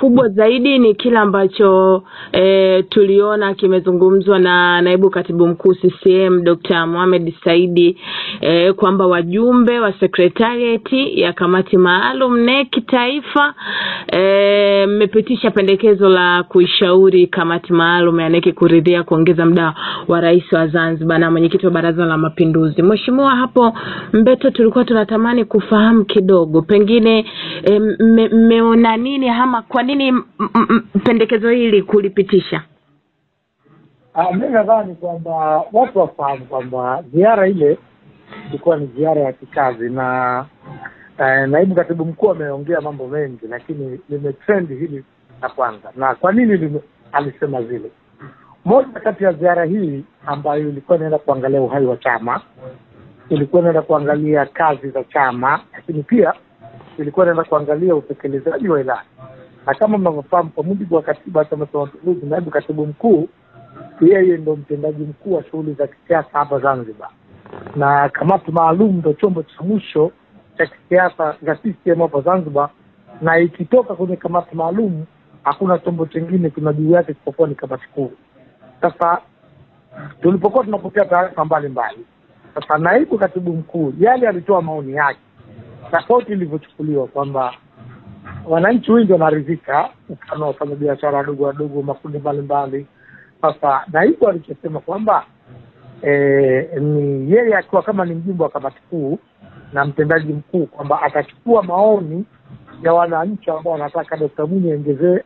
kubwa zaidi ni kile ambacho e, tuliona kimezungumzwa na naibu katibu mkuu CCM Dr. Mohamed Saidi e, kwamba wajumbe wa sekretarieti ya kamati maalum NEC taifa mmepitisha e, pendekezo la kuishauri kamati maalum ya NEC kuridhia kuongeza muda wa rais wa Zanzibar na mwenyekiti wa Baraza la Mapinduzi. Mheshimiwa, hapo Mbeto, tulikuwa tunatamani kufahamu kidogo, pengine mmeona nini ama kwa nini pendekezo hili kulipitisha? Mi nadhani kwamba watu wafahamu kwamba ziara ile ilikuwa ni ziara ya kikazi na eh, naibu katibu mkuu ameongea mambo mengi, lakini limetrendi hili la kwanza. Na kwa nini alisema zile? Moja kati ya ziara hii ambayo ilikuwa inaenda kuangalia uhai wa chama, ilikuwa inaenda kuangalia kazi za chama, lakini pia ilikuwa inaenda kuangalia utekelezaji wa ilani na kama mnavyofahamu kwa mujibu wa katiba ya Chama cha Mapinduzi, naibu katibu mkuu yeye ndo mtendaji mkuu wa shughuli za kisiasa hapa Zanzibar, na kamati maalum ndo chombo cha mwisho cha kisiasa za CCM hapa Zanzibar, na ikitoka kwenye kamati maalum hakuna chombo chingine kina juu yake isipokuwa ni kamati kuu. Sasa tulipokuwa tunapokea taarifa mbalimbali, sasa naibu katibu mkuu yale alitoa maoni yake tofauti ilivyochukuliwa kwamba wananchi wengi wanaridhika, mfano wafanyabiashara wadogo wadogo, makundi mbalimbali. Sasa naibu alichosema kwamba e, ni yeye akiwa kama ni mjumbe wa kamati kuu na mtendaji mkuu kwamba atachukua maoni ya wananchi ambao wanataka Dokta Mwinyi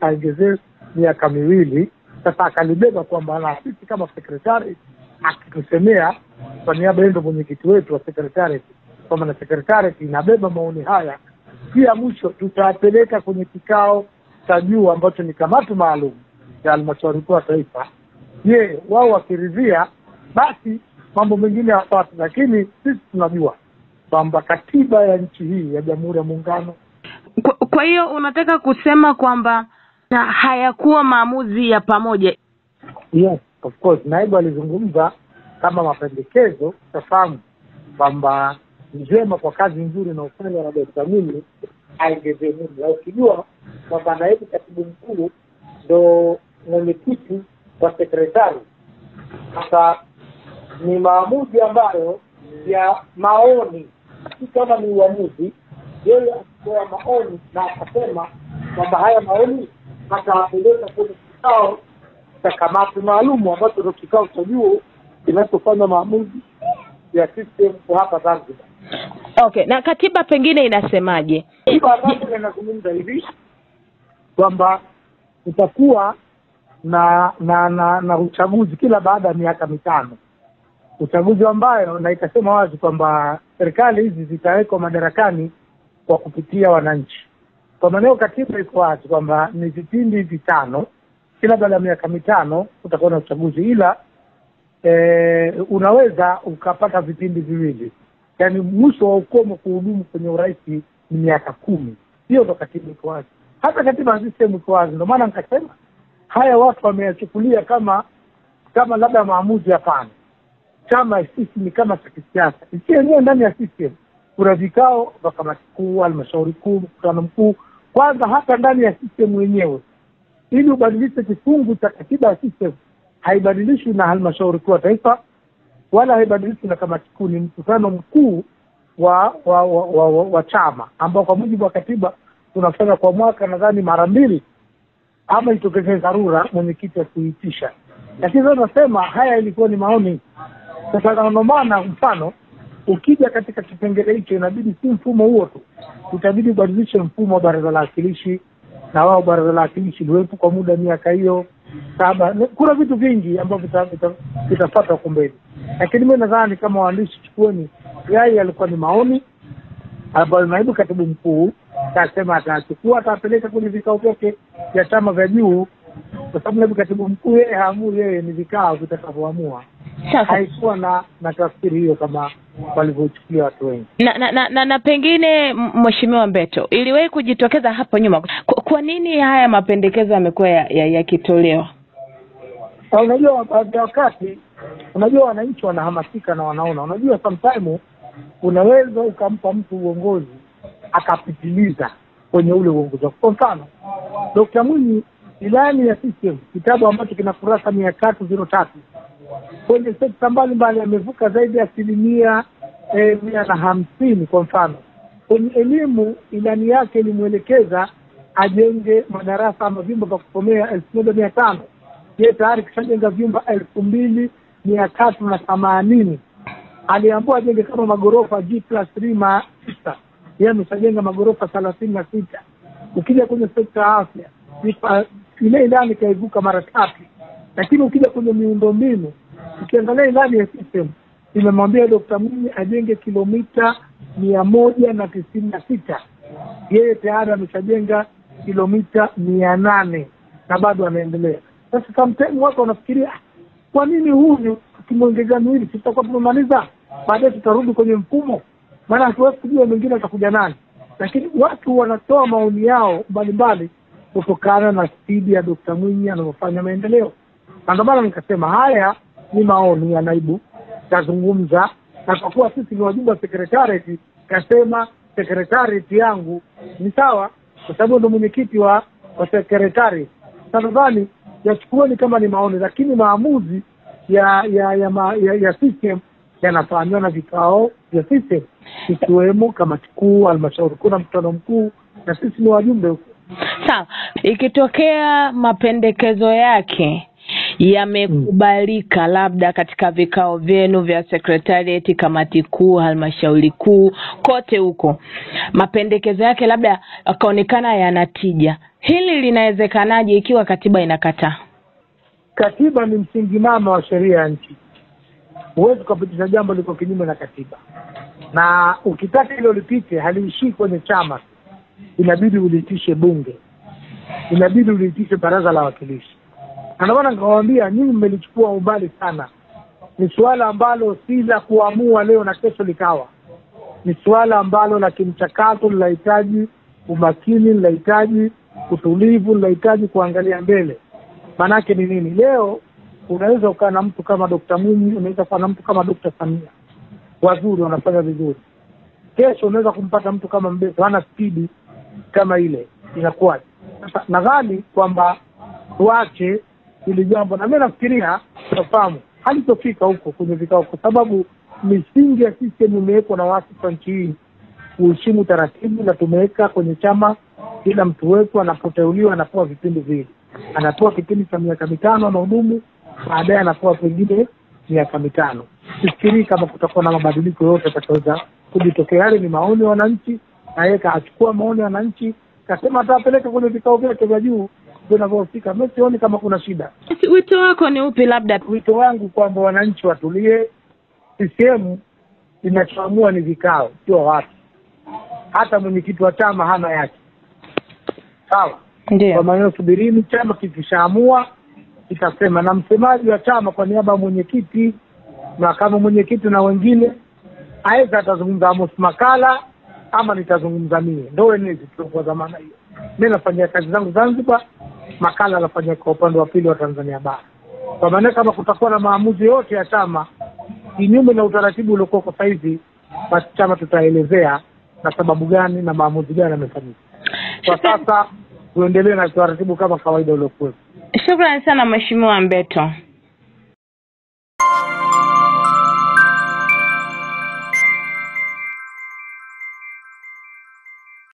aongezee miaka miwili. Sasa akalibeba kwamba na sisi kama sekretari akitusemea kwa niaba ndo mwenyekiti wetu wa sekretariat kwamba na sekretariat inabeba maoni haya pia mwisho tutapeleka kwenye kikao cha juu ambacho ni kamati maalum ya halmashauri kuu ya taifa. Je, wao wakiridhia, basi mambo mengine hapati, lakini sisi tunajua kwamba katiba ya nchi hii ya Jamhuri ya Muungano. Kwa, kwa hiyo unataka kusema kwamba hayakuwa maamuzi ya pamoja? Yes, of course. Naibu alizungumza kama mapendekezo, tafahamu kwamba ni vyema kwa kazi nzuri inaofanywa na Dokta Mwinyi aongezee muda, ukijua kwamba naibu katibu mkuu ndo mwenyekiti wa sekretari. Sasa ni maamuzi ambayo ya maoni, si kama ni uamuzi. Yeye akitoa maoni na akasema kwamba haya maoni atawapeleka kwenye kikao cha kamati maalumu ambacho ndo kikao cha juu kinachofanya maamuzi ya system kwa hapa Zanzibar. Okay, na katiba pengine inasemaje? Inazungumza hivi kwamba kutakuwa na na na na uchaguzi kila baada ya miaka mitano, uchaguzi ambayo na ikasema wazi kwamba serikali hizi zitawekwa madarakani kwa kupitia wananchi. Kwa maana katiba iko wazi kwamba ni vipindi vitano, kila baada ya miaka mitano kutakuwa na uchaguzi, ila e, unaweza ukapata vipindi viwili yaani mwisho wa ukomo kuhudumu kwenye urais ni miaka kumi. Hiyo ndo katiba iko wazi, hata katiba sehemu iko wazi. Ndo maana nikasema haya watu wameyachukulia kama kama labda maamuzi. Hapana, chama sisi ni kama cha kisiasa, ikiwa enyewe ndani ya system kuna vikao vya kamati kuu, halmashauri kuu, mkutano mkuu. Kwanza hata ndani ya system wenyewe, ili ubadilishe kifungu cha katiba ya system haibadilishwi na halmashauri kuu ya taifa wala haibadilishwi na kamati kuu. Ni mkutano mkuu wa wa, wa, wa, wa, wa chama ambao kwa mujibu wa katiba tunafanya kwa mwaka nadhani mara mbili, ama itokeze dharura mwenyekiti akuitisha. Lakini sasa nasema haya ilikuwa ni maoni. Sasa ndio maana mfano ukija katika kipengele hicho, inabidi si mfumo huo tu, itabidi ubadilishe mfumo wa baraza la wakilishi, na wao baraza la wakilishi liwepo kwa muda miaka hiyo saba. Kuna vitu vingi ambavyo vitafata huko mbele, lakini mi nadhani kama waandishi, chukueni yai alikuwa ni maoni ambayo naibu katibu mkuu kasema atachukua, atapeleka kwenye vikao vyake vya chama vya juu, kwa sababu naibu katibu mkuu yeye haamui, yeye ni vikao vitakavyoamua. Haikuwa na na tafsiri hiyo kama walivyochukulia watu wengi. Na na, na, na, na pengine Mheshimiwa Mbeto, iliwahi kujitokeza hapo nyuma, kwa, nini haya mapendekezo yamekuwa yakitolewa? Ya unajua, baadhi ya wakati, unajua wananchi wanahamasika na wanaona, unajua sometime unaweza ukampa mtu uongozi akapitiliza kwenye ule uongozi wako. Kwa mfano, Dokta Mwinyi ilani ya CCM, kitabu ambacho kina kurasa mia tatu ziro tatu kwenye sekta mbalimbali amevuka zaidi ya asilimia eh, mia na hamsini. Kwa mfano. Kwenye elimu, ilani yake ilimwelekeza ajenge madarasa ama vyumba vya kusomea elfu moja mia tano. Ye tayari kishajenga vyumba elfu mbili mia tatu na themanini. Aliambua ajenge kama magorofa G plus three ma sita. Yeye ameshajenga magorofa thelathini na sita. Ukija kwenye sekta ya afya ile ilani ikaivuka mara tatu lakini ukija kwenye miundo mbinu ukiangalia ilani ya system imemwambia Dokta Mwinyi ajenge kilomita mia moja na tisini na sita. Yeye tayari ameshajenga kilomita mia nane na bado anaendelea. Sasa sometime watu wanafikiria "Ah, kwa nini huyu tukimwongezea miwili tutakuwa tumemaliza? Baadaye tutarudi kwenye mfumo. Maana hatuwezi kujua mwingine atakuja nani. Lakini watu wanatoa maoni yao mbalimbali kutokana na spidi ya Dokta Mwinyi anavyofanya maendeleo na ndio maana nikasema haya ni maoni ya naibu tazungumza. Na kwa kuwa sisi ni wajumbe wa sekretarieti, kasema sekretarieti yangu ni sawa kwa sababu ndo mwenyekiti wa wa secretariat. Na nadhani yachukueni kama ni maoni lakini maamuzi ya ya ya, ma, ya, ya system yanafanywa na vikao vya system ikiwemo kamati kuu halmashauri kuu na mkutano mkuu na sisi ni wajumbe sawa. Ikitokea mapendekezo yake yamekubalika labda katika vikao vyenu vya secretariat kamati kuu halmashauri kuu kote huko. Mapendekezo yake labda akaonekana yanatija. Hili linawezekanaje ikiwa katiba inakataa? Katiba ni msingi mama wa sheria ya nchi. Huwezi ukapitisha jambo liko kinyume na katiba. Na ukitaka hilo lipite haliishii kwenye chama. Inabidi uliitishe bunge. Inabidi uliitishe baraza la wawakilishi ndio maana nikawaambia nyinyi mmelichukua umbali sana. Ni suala ambalo si la kuamua leo na kesho likawa. Ni suala ambalo la kimchakato linahitaji umakini linahitaji utulivu linahitaji kuangalia mbele. Maanake ni nini? Leo unaweza ukaa na mtu kama dokta mwinyi unaweza kuwa na mtu kama dokta samia. Wazuri wanafanya vizuri. Kesho unaweza kumpata mtu kama mbeto hana spidi kama ile. Inakuwaje? Sasa nadhani kwamba tuache hili jambo. Na mi nafikiria nafahamu halitofika huko kwenye vikao kwa sababu misingi ya system imewekwa na watu kwa nchi hii kuheshimu taratibu na tumeweka kwenye chama kila mtu wetu anapoteuliwa anapewa vipindi viwili. Anapewa kipindi cha miaka mitano anahudumu baadaye anapewa pengine miaka mitano. Sifikirii kama kutakuwa na mabadiliko yote atakaweza kujitokea. Yale ni maoni ya wananchi na yeye kaachukua maoni ya wananchi kasema atawapeleka kwenye vikao vyake vya juu vinavyohusika mi sioni kama kuna shida. Wito wako ni upi labda? Wito wangu kwamba wananchi watulie. CCM inachoamua ni vikao sio watu. Hata mwenyekiti wa chama hana yake. Sawa? Kwa maana subirini chama kikishaamua kitasema. Na msemaji wa chama kwa niaba ya mwenyekiti na kama mwenyekiti na wengine aweza atazungumza Amos Makala ama nitazungumza mie. Ndo wenezi tulikuwa zamana hiyo. Mi nafanyia kazi zangu Zanzibar Makala anafanyia kwa upande wa pili wa Tanzania bara. Kwa maana kama kutakuwa na maamuzi yote ya chama kinyume na utaratibu uliokuwa kwa sahizi basi chama tutaelezea na sababu gani na maamuzi gani yamefanyika. Kwa sasa tuendelee na utaratibu kama kawaida uliokuwepo. Shukrani sana mheshimiwa mbeto